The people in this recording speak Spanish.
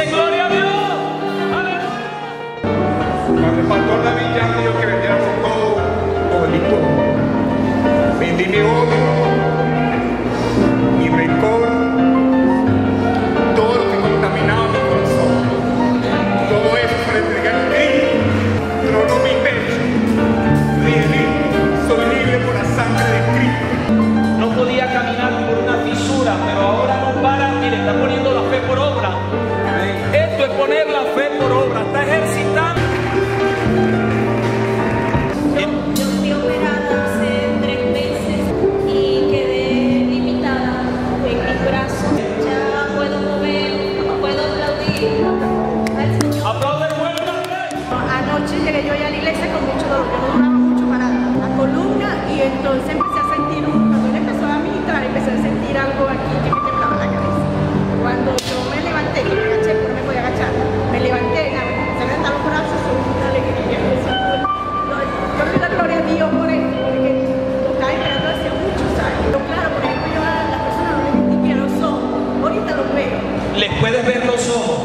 Dicen gloria a Dios. Aleluya. Cuando el pastor David ya Anoche llegué yo ya a la iglesia con mucho dolor, yo no duraba mucho para la columna y entonces empecé a les puedes ver los ojos.